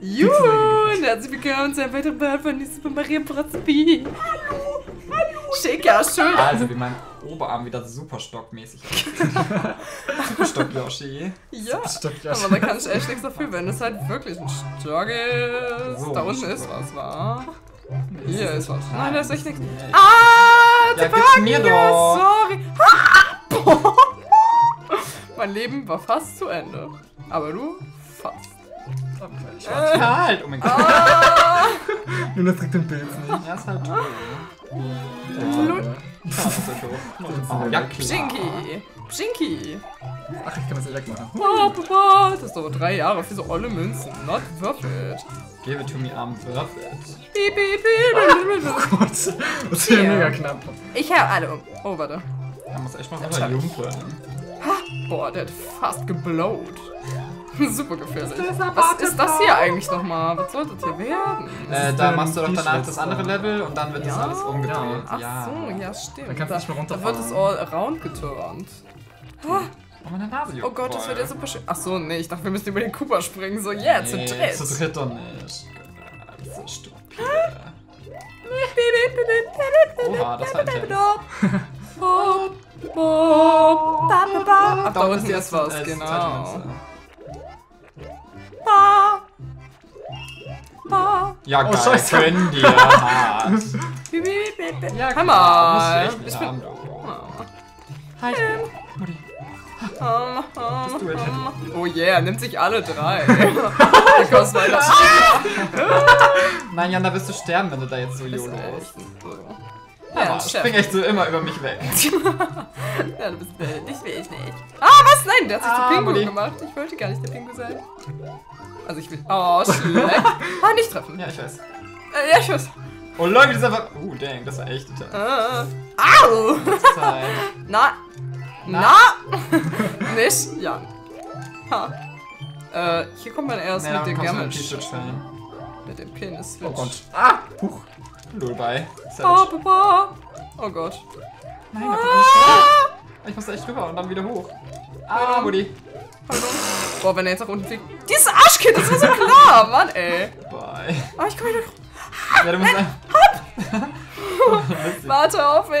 Juhu, und herzlich willkommen zu einem weiteren Part von Super Mario Bros. P. Hallo, hallo. Schicker, schön. Also wie mein Oberarm wieder super stockmäßig Super Stock Yoshi. Ja, Stock, ja. aber da kann ich echt nichts dafür, wenn es halt wirklich ein Stock ist. So, da unten ist was, wa? Hier ist was. Nein, da ist echt nichts. Nee. Ah, Ja, die gib's mir ja, doch. sorry. mein Leben war fast zu Ende. Aber du fast. Ja, halt, oh mein Gott. Ah, Nur das trägt den Pilz nicht. Ja, ist halt doof. Lul. Ja, das ist ja doof. Oh, ja. Pschinki. Pschinki. Ach, ich kann das direkt machen. Ba, ba, ba. Das dauert drei Jahre für so olle Münzen. Not worth it. Give it to me, I'm worth it. Piep, piep, piep. Gott, das ist ja Hier. mega knapp. Ich hab alle um. Oh, warte. Man muss echt mal hab wieder ich. jumpen. Boah, der hat fast geblowt. Super gefährlich. Was ist das hier eigentlich nochmal? Was soll das hier werden? Äh, da ähm, machst du doch danach das andere. Level und dann wird das Ja? alles umgedreht. Ach ja. so, ja, stimmt. Dann kannst du nicht mehr Da wird es all around geturnt. Oh, meine Nase juckt Oh Gott, das voll. wird ja super schön. Ach so, nee, ich dachte, wir müssen über den Cooper springen. So, yeah, zu Nee, dritt. Zu dritt doch nicht. Das ist so stupide. Oha, das war intens. Ach, da unten ist was, äh, genau. Münze. Ja, Oh, geil. Scheiße. Können dir hart. Ja, mal. Musst du echt Ich haben, du. Hi. Mutti. Bist du it, Oh yeah, nimmt sich alle drei. Die kosten weiter. Nein, Jan, da wirst du sterben, wenn du da jetzt so Ist YOLO bist. Ja, Ja, das Chef. spring echt so immer über mich weg. Ja, du bist wild. Ich will ich nicht. Ah, was? Nein, der hat sich Ah, zu Pingu gemacht. Ich wollte gar nicht der Pingu sein. Also ich will... Oh, schlecht. Ah, nicht treffen. Ja, ich weiß. Äh, ja, ich weiß. Oh Leute, das ist einfach... Uh, dang, das war echt total. Ah. Au! Zeit. Na. Na. nicht? Ja. Ha. Äh, hier kommt man erst Nee, mit dem du mit dem Pin ist Oh Switch. Gott. Ah! Huch. Lol, bei. Oh. Papa. Oh Gott. Nein, da kommt nicht Ich muss da echt drüber und dann wieder hoch. Ah, Mutti. Boah, wenn er jetzt nach unten fliegt. Dieses Arschkind, das war so klar, Mann, ey. Bye. Oh, ich komm wieder. Ja, du musst einfach... Warte auf mich.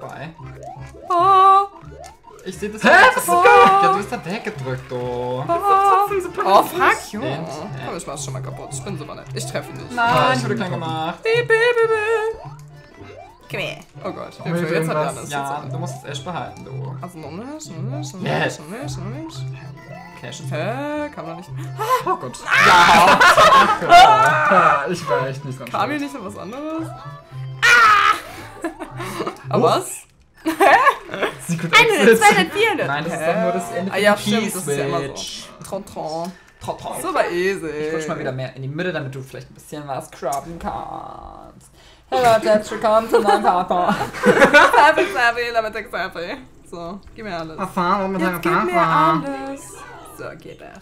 Bye. Oh, Ich seh das Hä? nicht. Was ist Ja, du bist da weggedrückt, du. oh. oh fuck you. Komm, ich mach's schon mal kaputt. Ich bin so nett. Ich treffe ihn nicht. Nein, ich wurde klein gemacht. Komm her. Oh Gott. Oh, Jetzt hat er alles. Ja, du musst es echt behalten, du. Also noch nicht, noch nicht, noch nicht, noch nicht, noch nicht. Cash. Hä? Kann man nicht. Oh Gott. Ja, Ah, ich war echt nicht dran. Kam hier nicht noch was anderes? Ah! Aber was? Secret 100, Exit. 200, 400. Nein, das ist doch nur das Ende Ah ja, stimmt, das ist ja immer so. Trot. So war easy. Ich rutsch mal wieder mehr in die Mitte, damit du vielleicht ein bisschen was crabben kannst. Leute, herzlich willkommen zu meinem Papa. Safi, Safi, Lametta, Safi. So, gib mir alles. Erfahrung mit Jetzt gib mir alles. So, geh doch.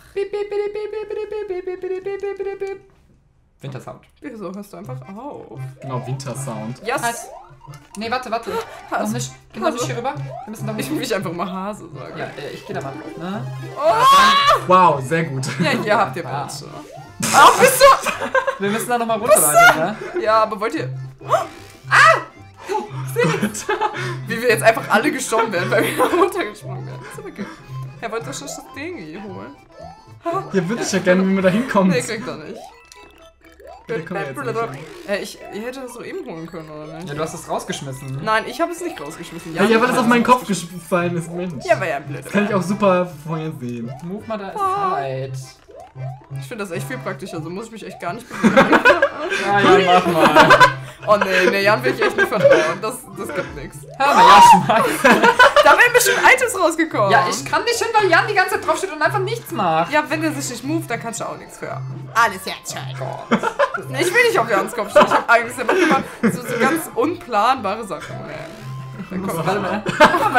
Wintersound. Wieso hörst du einfach auf? Genau, Wintersound. Yes! Halt. Nee, warte, warte. Noch nicht. Geh mal nicht hier rüber. Wir müssen da Ich will mich einfach mal Hase sagen. Ja, äh, ich geh da mal drauf, ne? Wow, sehr gut. Ja, hier habt ihr Ah. Bildschirm. Ach, bist du? Wir müssen da nochmal runter, Leute, ne? Ja, aber wollt ihr. Ah! Seht ihr? Wie wir jetzt einfach alle gestorben werden, weil wir runtergesprungen werden. Ist aber okay. Er wollte doch schon das Ding hier holen. Hier würde ich ja gerne, wie man da hinkommt. Nee, kriegt er nicht. Äh, ich, ihr hättet das doch eben holen können, oder nicht? Ja, du hast es rausgeschmissen. Nein, ich habe es nicht rausgeschmissen. Ja, ja, weil das auf meinen Kopf gefallen ist, Mensch. Ja, war ja ein blöd. Das kann ich auch super vorhersehen. Move mal, da ist Ah. Zeit. Ich finde das echt viel praktischer, so muss ich mich echt gar nicht bewegen. Ja, ja, mach mal. oh nee, nee, Jan will ich echt nicht vertrauen. Das, das gibt nichts. Hör mal, ja, schmeiß. Da wären bestimmt Items rausgekommen. Ja, ich kann nicht hin, weil Jan die ganze Zeit draufsteht und einfach nichts macht. Ja, wenn der sich nicht move, dann kannst du auch nichts für. Alles jetzt schon. Gott. Nee, ich will nicht auf Jans Kopf stehen. Ich hab eigentlich immer immer so, so ganz unplanbare Sachen. Dann kommt Warte mal.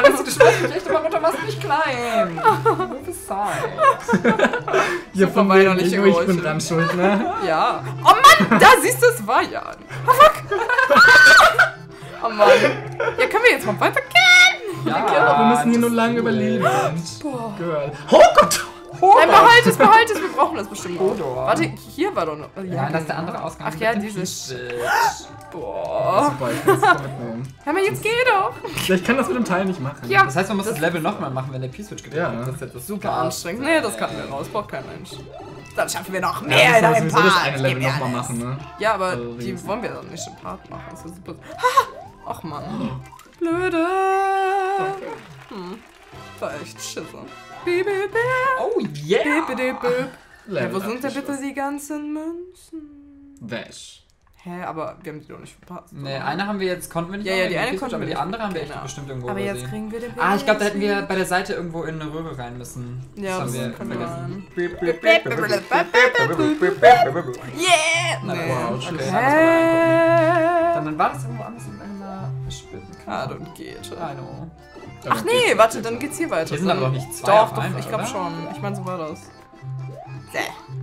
Das- du schmeißt mich echt immer runter, machst mich klein. Move aside. Hier von mir, weinerliche ich, bin dran schuld, ne? Ja. Oh Mann, da siehst du, es war Jan. Oh fuck. Oh Mann. Ja, können wir jetzt mal weitergehen? Ja, Wir müssen hier das nur lange überleben. Boah. Girl. Oh Gott! Nein, behalt es, behalt es, wir brauchen das bestimmt noch. Hodor. Warte, hier war doch noch. Ja, das ist der andere Ausgang. Ach ja, dem diese Peach-Bitch. Boah. Super, ich kann es super mitnehmen. Hör mal, jetzt geh doch. Ja, ich kann das mit dem Teil nicht machen. Ja. Das heißt, man muss das, Level nochmal machen, wenn der P-Switch gedrückt Ja. wird. Das ist jetzt das Super anstrengend. Nee, das kann wir raus, braucht kein Mensch. Dann schaffen wir noch Ja, mehr in das einem sowieso das Part. eine Level nochmal machen, ne? Ja, aber Also, die wollen wir dann nicht im Part machen. Das ist super. Ha! Ach man. Blöde. Hm. War echt schisse. Oh yeah! Bibi, bibi. Ja, wo sind denn bitte die ganzen Münzen? Vash. Hä, aber wir haben die doch nicht verpasst. Nee, oder? eine haben wir jetzt, konnten wir nicht Ja, ja, die eine konnten aber wir die nicht. andere haben wir echt Genau. bestimmt irgendwo Aber jetzt übersehen. kriegen wir den Ah, ich glaube, da hätten wir bei der Seite irgendwo in eine Röhre rein müssen. Ja, haben das wir kann vergessen. Yeah! Na, Nee. wow, okay, wir. Hä? Dann war das irgendwo anders in einer bestimmten Card und geht. I know. Ach nee, warte, dann geht's hier weiter. Hier sind aber doch nicht zwei Doch, doch, einmal, ich glaube schon. Ich meine, so war das. So,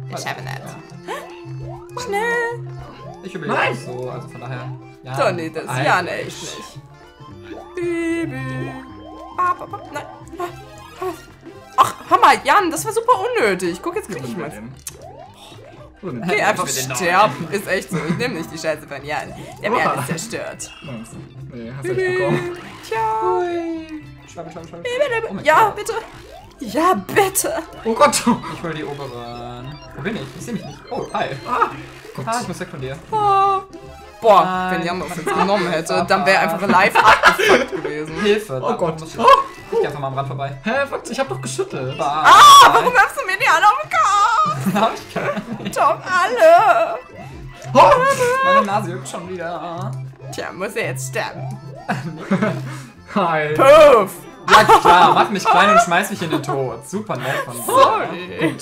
wir schaffen das. Ja. Schnell. Ich überlege Nein! auch so, also von daher. Ja, Doch, nee, das eigentlich. ja, nee, echt nicht. Baby. Ah, ba, ba, nein. Ach, Hammer, Jan, das war super unnötig. Guck, jetzt krieg ich mal. Geh einfach Ich sterben. Ist echt so. Ich nehme nicht die Scheiße von Jan. Der Oha. alles zerstört. Nee, hast du echt bekommen. Tja. Schwabbel, schwabbel, schwabbel. Oh Ja, Gott. bitte. Ja, bitte. Oh Gott! Ich hol die oberen. Wo bin ich? Ich sehe mich nicht. Oh, hi. Ah! Ah, ich muss weg von dir. Oh. Boah, Nein. wenn Jan das jetzt genommen hätte, dann wäre einfach live abgefuckt gewesen. Hilfe. Oh Gott. Ich, Oh! ich geh einfach mal am Rand vorbei. Hä, was? Ich hab doch geschüttelt. Ah, Warum hast du mir die alle auf den Kopf? hab ich keine. Doch alle. Oh! Meine Nase juckt schon wieder. Tja, muss er jetzt sterben. Hi. Puff. Ja klar, mach mich klein und schmeiß mich in den Tod. Super nett von dir. Sorry.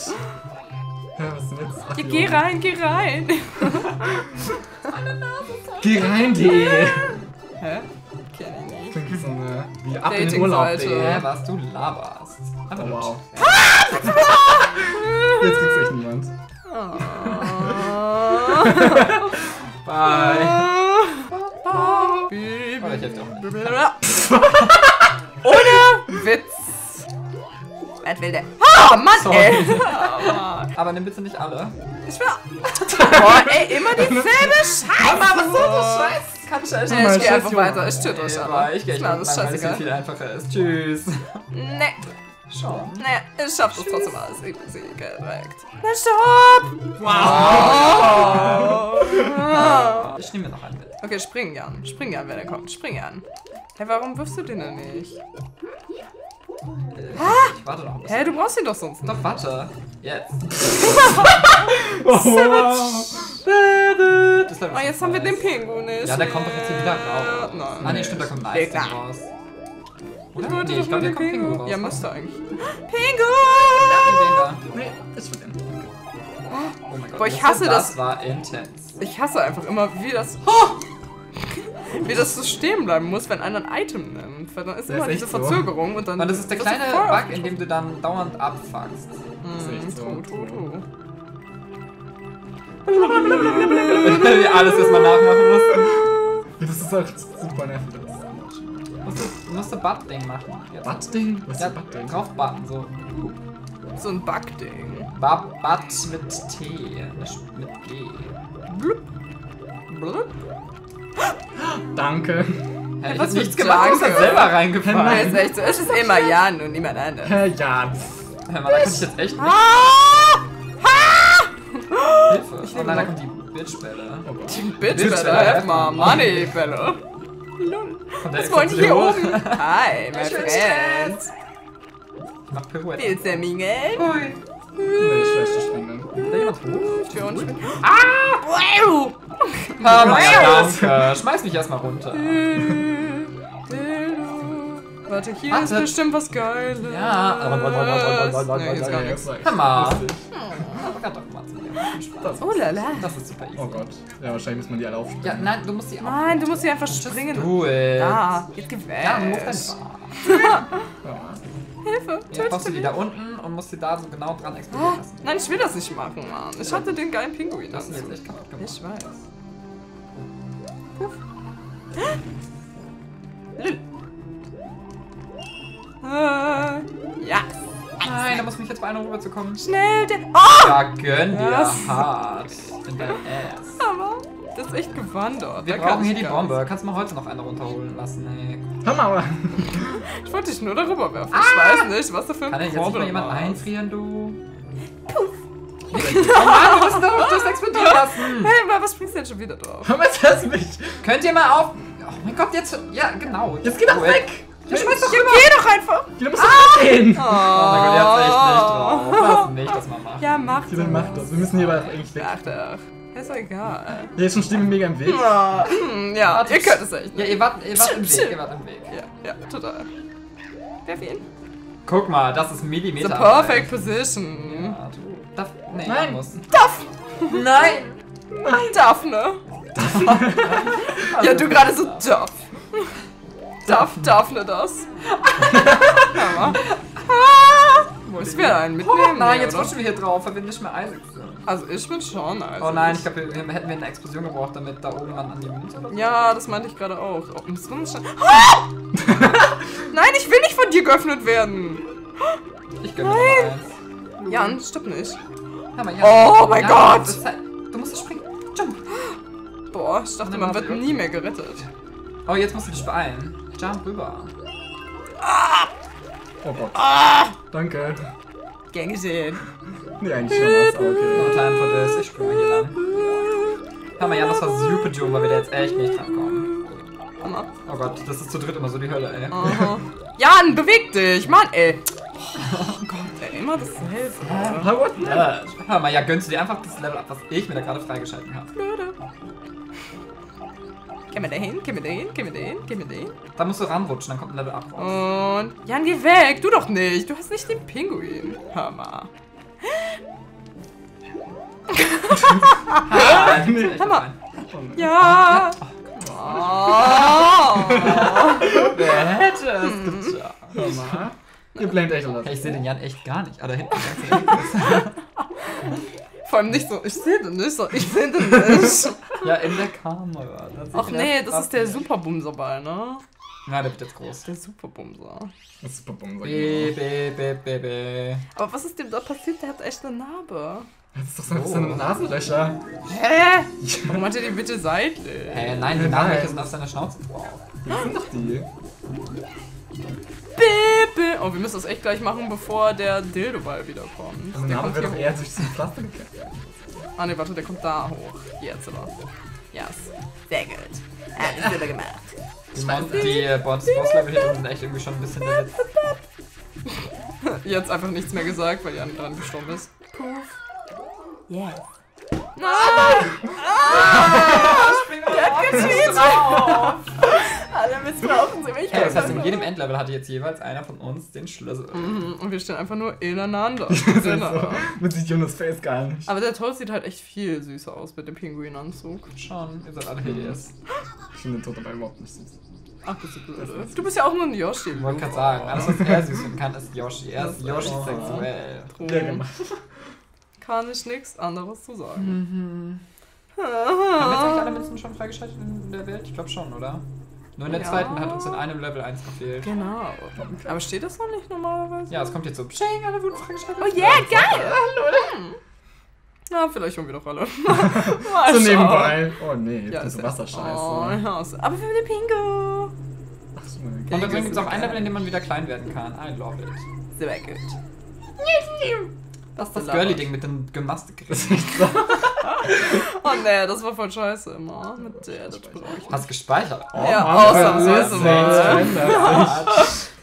Ja, was ist denn jetzt? Ach, geh rein, geh rein. Geh rein, die. Hä? Kenn ich nicht. Klingt wie so eine. Wie ab in den Urlaub. Ja, was du laberst. Aber Oh, gut. wow. Jetzt kriegt's echt niemand. Bye. Oh. Ohne Witz. Was will der? Ah, Mann, Sorry. ey. Aber nimm bitte nicht alle. Ich will. Boah, ey, immer dieselbe Scheiße. was soll das Scheiß? Kann scheiße. Nee, ich geh einfach Junge. weiter. Ich töte euch aber ich gehe Ist mir alles weil es scheißegal. viel einfacher ist. Tschüss. Nee. Schon. Nee, ich schaff das trotzdem alles. Ich bin sie direkt. Na, stopp! Wow! Ich nehme mir noch einen. Okay, spring, Jan. Spring, Jan, wenn er kommt. Spring, Jan. Hä, warum wirfst du den denn nicht? Ich warte noch ein bisschen. Hä, du brauchst ihn doch sonst nicht. Doch, warte. Jetzt. Oh, wow. Das Oh, ist jetzt haben wir den. Pingu nicht. Ja, der kommt doch jetzt hier wieder raus. Nein. Ah, nee, stimmt, da kommt ein Eis raus. Oder? Ich Nee, doch ich glaube, hier kommt den Pingu raus. Ja, müsste eigentlich. Pingu! Nee, ich will den. Oh mein Gott. Boah, ich hasse das. das. war intens. Ich hasse einfach immer, wie das. Wie das so stehen bleiben muss, wenn einer ein Item nimmt. Weil dann ist Das immer ist diese echt so. Verzögerung und dann. Und das ist der kleine Bug, in dem du dann dauernd abfuckst. Das ist echt so. Tu, tu. Wenn wir alles erstmal nachmachen mussten. Das ist halt super nervig. Du, musst du Butt-Ding machen. Butt-Ding? Was ist Ja, ein Butt-Ding? drauf button, so. So ein Bug-Ding. Butt mit T, nicht mit G. Blub. Blub. Danke. Hä, ich was hab nichts gemacht, Danke. selber Ja, ist reingefallen. echt so. Es ist immer Jan und niemand anders. Hä, ja. Hör mal, da kann ich jetzt echt nicht. Ah! Hilfe. Oh nein, da kommt die Bitchbelle. Oh. Die Bitch, Bitch, Bella, Bella, helf mal. Money, Bella. Lol. Von der Was wollen die hier oben? Hi, my Ich will friend. Ich mach Pirouette. Willst du mingeln? Nee, Ist da jemand hoch? Ich will auch nicht mit. Ah! Wow! Ah, Mann, danke. Schmeiß mich erstmal runter. Warte, hier Warte. ist bestimmt was Geiles. Ja. Nee, ist gar nichts. Hör mal. Mir. Das, Oh la la. Das ist super easy. oh Gott. Ja, wahrscheinlich muss man die alle aufspringen. Ja, nein, du musst die auch. Nein, du musst hier einfach springen. Do it. Da, jetzt gewählt. Ja, du musst einfach. Ja. Hilfe, Jetzt töte brauchst du die da unten und musst sie da so genau dran explodieren Ah, lassen. Nein, ich will das nicht machen, Mann. Ich hatte den geilen Pinguin. Das ist jetzt echt kaputt gemacht. Ich weiß. Puff. Lül. Äh, ja. Nein, da muss mich jetzt beeilen, um rüberzukommen. Schnell, der. Oh! Ja, gönn dir hart. In dein Ass. Das ist echt gewandert. Wir Da brauchen kann hier ich die Bombe. Kannst du mal heute noch eine runterholen lassen? Hey. Hör mal, nicht. Ich wollte dich nur darüber werfen. Ich weiß nicht, was du für ein Kann denn jetzt nicht mal jemand hast. einfrieren, du? Puff. Oh Mann, du musst doch das explodieren lassen. Hey, mal, was springst du denn schon wieder drauf? Jetzt lass mich. Könnt ihr mal auf... Oh mein Gott, jetzt... Ja, genau. Jetzt geh doch weg. Ja, schmeiß doch Ja, geh doch einfach! Du musst doch weggehen. Oh mein Gott, ihr habt's echt nicht drauf. Lass nicht, das mal machen. Ja, mach Ja, dann mach das. Wir müssen hier aber eigentlich weg. Ach, ach. Ist doch egal. Hier ist schon Stimme mega im Weg. Hm, ja, ihr könnt es echt Ja, ihr wart, ihr wart im Weg, ihr wart im Weg. Ja, ja, total. Werf ihn. Guck mal, das ist The Millimeter. perfect position. Ja, du. Darf, nee, Nein. muss. Duff! Nein! Daphne. ja, du gerade so Duff. Duff, Daphne das. Ah, Muss wir einen mitnehmen? Oh nein, jetzt rutschen wir hier drauf, weil wir nicht mehr Isaac. Also ich bin schon, also. Oh nein, ich glaube, wir, wir hätten wir eine Explosion gebraucht, damit da oben man an die Münze. Ja, das meinte ich gerade auch. Oh. Ah! Nein, ich will nicht von dir geöffnet werden. Ich gönne noch eins. Jan, stopp nicht. Mal, ja. Oh mein Gott! halt- Du musst springen. Jump. Boah, ich dachte, man wird nie mehr gerettet. Oh, jetzt musst du dich beeilen. Jump rüber. Oh Gott. Ah! Danke. Gern gesehen. Nee, eigentlich schon was, aber okay. time for this. Ich springe mal hier lang. Hör mal, Jan, das war super dumm, weil wir da jetzt echt nicht drankommen. Hammer. Oh Gott, das ist zu dritt immer so die Hölle, ey. Aha. Jan, beweg dich! Mann, ey. Oh Gott, ey, immer dasselbe. Ah, what? Äh, hör mal, ja, gönnst du dir einfach das Level ab, was ich mir da gerade freigeschalten habe. Blöde. Geh mir dahin, geh mir dahin, geh mir dahin, geh mir dahin. Da musst du ranrutschen, dann kommt ein Level ab raus. Und. Jan, geh weg! Du doch nicht! Du hast nicht den Pinguin. Hör mal. Ah, nee. echt Hammer. rein. Ja! Oh. Wer hätte es geschafft? Ihr blamet echt alles. Hey, ich sehe den Jan echt gar nicht. Ah, da hinten. Vor allem nicht so, ich sehe den nicht so, ich sehe den nicht. Ja, in der Kamera. Ach nee, das ist der. Superbumserball, ne? Ja, der wird jetzt groß. Der Superbumser. Ist Popom, sag Be, be, be, be, be. Aber was ist dem da passiert? Der hat echt eine Narbe. Das ist doch so ein bisschen Nasenlöcher. Hä? Warum hat er die bitte seitlich? Hä, nein, die Nein. Namenlöcher sind auf seiner Schnauze drauf. Das sind doch die. Bippe. Oh, wir müssen das echt gleich machen, bevor der Dildo-Ball wiederkommt. Also Der Name kommt wird doch eher durch Pflaster gekämpft. Ah ne, warte, der kommt da hoch. Jetzt aber. Yes. Sehr gut. Alles super gemacht. Ich meine, die äh, Boss- Boss-Level hier drin sind echt irgendwie schon ein bisschen der Witz. Jetzt einfach nichts mehr gesagt, weil Jan dran gestorben ist. Puff. Yes. Nein! Ah! Der hat gecheatet! Alle missbrauchen sie mich. Hey, das heißt, in jedem Endlevel hatte jetzt jeweils einer von uns den Schlüssel. Mhm, Und wir stehen einfach nur ineinander. Das ist Genau. so. Man sieht Jonas Face gar nicht. Aber der Toast sieht halt echt viel süßer aus mit dem Pinguinanzug. Schon, ihr seid alle Hideous. Ich finde den Tod dabei überhaupt nicht süß. Ach, bist du blöde. Du bist ja auch nur ein Yoshi. Ich wollte gerade sagen, alles was er süß finden kann, ist Yoshi. Er ist Yoshi Oh. sexuell. Ja, gemacht. Kann ich nichts anderes zu sagen. Mhm. Haben wir jetzt eigentlich alle Münzen schon freigeschaltet in der Welt? Ich glaube schon, oder? Nur in der Ja. zweiten hat uns in einem Level eins gefehlt. Genau. Aber steht das noch nicht normalerweise? Ja, es kommt jetzt so. Psching, alle wurden freigeschaltet. Oh yeah, geil! Na, vielleicht schon wieder alle. Mal So schauen. nebenbei. Oh nee, jetzt Ja, ist ja- Wasserscheiße. Oh, ja, aber wir haben den Und dann gibt es auch ein Level, in dem man wieder klein werden kann. I love it. Sehr gut. Das ist das. Girly-Ding mit dem Gemastikring. Oh nee, das war voll scheiße immer. Mit der, das brauche ich. Hast gespeichert. Oh, Ja, ausnahmsweise das mal.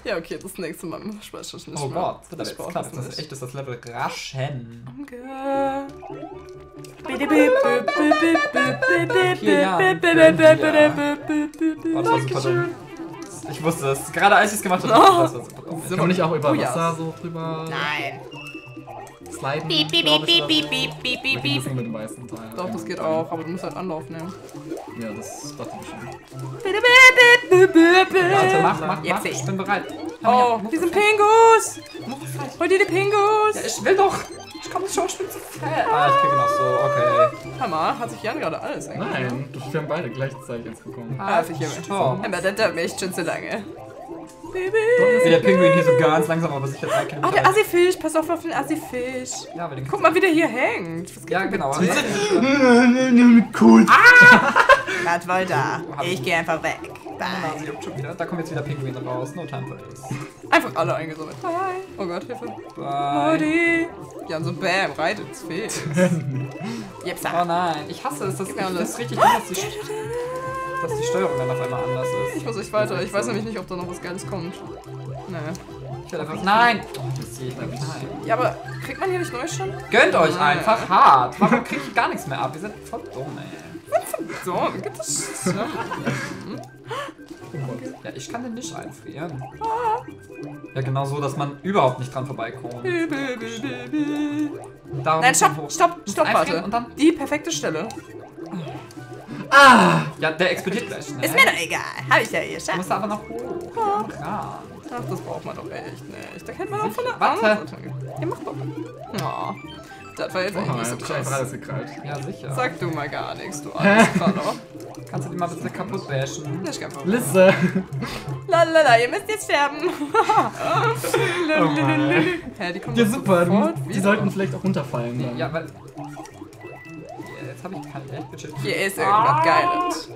Ja, okay, das nächste Mal speichere ich nicht Oh mehr. Gott, das ist es Das ist echt, das Level Raschen. Danke. Bitte, bitte, bitte, Oh, das war super dumm. Ich wusste es. Gerade als ich es gemacht habe, Oh. das super dumm. Kann man nicht auch über Oh. Wasser so drüber Nein. sliden? Piep, piep, glaub piep, ich, piep, oder piep, so? piep, piep, Oder geht piep. das nur mit dem weißen Teil? Doch, das geht auch, aber du musst halt Anlauf nehmen. Ja, das dachte ich schon. Warte, mach, mach, Jetzt mach. Ich bin bereit. Oh, die sind Pingus. Hol dir die Pingus. Ja, ich will doch. Ich komme schon, ich bin zu fett. Ah, ich kriege noch so, okay. Hammer, hat sich Jan gerade alles eigentlich. Nein, du- wir haben beide gleichzeitig jetzt bekommen. Ah, ich hier. Aber das dauert mir echt schon zu lange. Wie der Pinguin hier so ganz langsam, aber sicher drei Ah, der Assi-Fisch. Pass auf auf den Assi-Fisch. Ja, Guck mal, wie der hier hängt. Was Ja, genau. Cool. Was wollt ihr? Ich gehe einfach weg. Bye. schon. Da kommen jetzt wieder Pinguine raus. No time for this. Einfach alle eingesammelt. Hi. Oh Gott, Hilfe. Bye. Modi. Ja, und so bam, reitet ins Fisch. Yepsa. Oh nein, ich hasse es. Das, ich alles. es richtig dumm, dass die, dass die Steuerung dann auf einmal anders ist. Ich muss echt weiter. Ich weiß nämlich nicht, ob da noch was Geiles kommt. Werde einfach. Nein! Das. Ja, aber kriegt man hier nicht Neustand? Gönnt euch Nein. einfach hart. Warum kriege ich gar nichts mehr ab? Ihr seid voll dumm, ey. So, geht das. Ja. Ja, ich kann den nicht einfrieren. Ja, genau so, dass man überhaupt nicht dran vorbeikommt. Darum Nein, stopp, stopp, stopp, warte. und dann- Die perfekte Stelle. Ja, der explodiert gleich schnell. Ist mir doch egal. Hab ich ja eh Du geschafft. musst aber noch hoch. Ja. Ach, das braucht man doch echt nicht. Da kennt man auch von der Warte. anderen Seite. Ja, mach doch. Oh, das war jetzt echt Oh, nicht so hab krass. alles gekrallt. Ja, sicher. Sag du mal gar nichts, du altes Kraller. Kannst du die mal bitte kaputt bashen? Nicht kein Problem. Lisse. Lalala, ihr müsst jetzt sterben. Oh. Hä, die kommen Ja, super. sofort Die wieder. sollten vielleicht auch runterfallen. Dann. Ja, weil. Ja, jetzt habe ich kein echt gechillt. Hier ist irgendwas Geiles.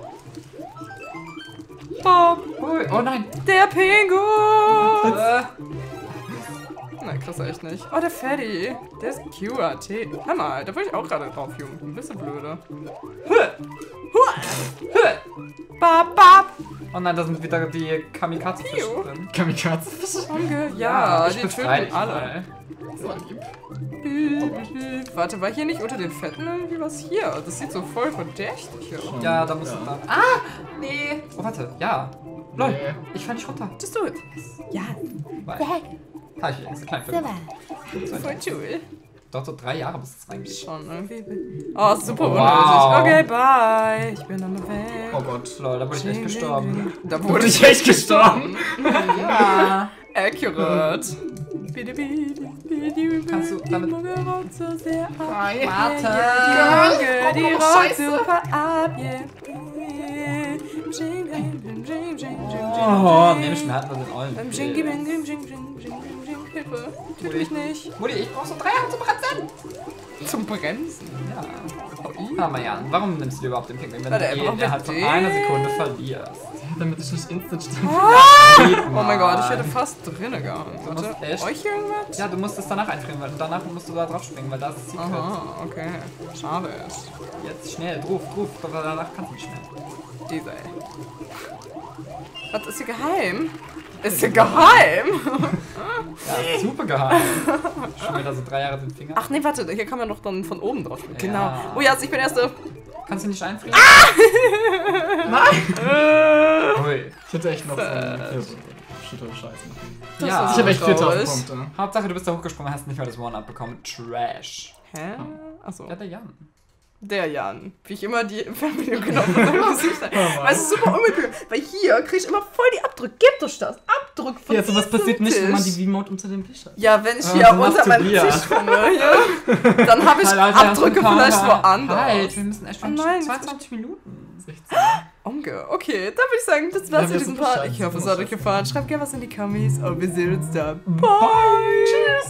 Bob, Oh nein! der Pinguin. Krass echt nicht. Oh, der Fatty. Der ist QAT. Hör mal, da wollte ich auch gerade drauf, Junge. Ein bisschen blöde. Bap, bap. Oh nein, da sind wieder die Kamikaze-Fische drin. Kamikaze. Danke. Ja, ich die töten alle. So lieb. Warte, war hier nicht unter den Fetten irgendwie was hier? Das sieht so voll verdächtig aus. Ja, da musst du Ja. da. Ah! Nee! Oh, warte. Ja. Lol. Nee. Ich fall nicht runter. Just do it. Ja, Weil. Weg. Ha, ich jetzt klein für Super. Voll cool. Doch so drei Jahre, bis es reingeht. Schon irgendwie. Oh, super Wow. unnötig. Okay, bye. Ich bin dann weg. Oh Gott. Lol, da wurde ich echt gestorben. Da Wurde ich echt gestorben? Ja. Accurate. Bitte, bitte, bitte, Kannst du damit- Die Mucke rockt so sehr ab. Warte. Die Oh, rockt Scheiße. super ab. Yeah. Oh, ich mir halt mal den ollen. Hilfe. Tut mich nicht. Mutti, ich brauch so drei Jahre zum Bremsen. Zum Bremsen. Ja. Ah, Marian, warum nimmst du dir überhaupt den Pinguin, wenn Warte, du er eh braucht innerhalb von einer Sekunde verlierst? Damit ich nicht instant sterbe. Oh mein Gott, ich hätte fast drinne. Du musst Warte, echt- euch irgendwas? Ja, du musst es danach einfrieren, weil danach musst du da drauf springen, weil da ist das Secret. Aha, okay. Schade ist. Jetzt schnell, ruf, ruf, aber danach kannst du nicht schnell. Diese. Was ist hier geheim? Ist hier geheim? Ja, super geheim. Schon wieder so drei Jahre den Finger. Ach nee, warte, hier kann man doch dann von oben drauf. Genau. Ja. Oh ja, also ich bin erste. Kannst du nicht einfrieren? Nein! Ui. Ich hätte echt noch so einen Schüttel Scheiße. Das Ja. Ich habe echt traurig. 4000 Punkte. Hauptsache, du bist da hochgesprungen, hast nicht mal das One-Up bekommen. Trash. Hä? Achso. Ja, der Jan. Der Jan. Wie ich immer die Fernbedienung Gesicht habe. Es ist super unbequem. Weil hier krieg ich immer voll die Abdrücke. Gebt euch das. Abdruck von Ja, sowas passiert nicht, wenn man die V-Mode unter dem Tisch hat. Ja, wenn ich Ah, hier so unter meinem. Tisch finde, hier, dann habe ich Halt, Alter, Abdrücke Kamera. vielleicht woanders. Halt, wir müssen echt Oh nein, 22 Minuten. 16. Onge. Okay, dann würde ich sagen, das war's Ja, für diesen Part. Ich hoffe, es hat euch gefallen. Schreibt gerne was in die Kommis und wir sehen uns dann. Bye! Tschüss!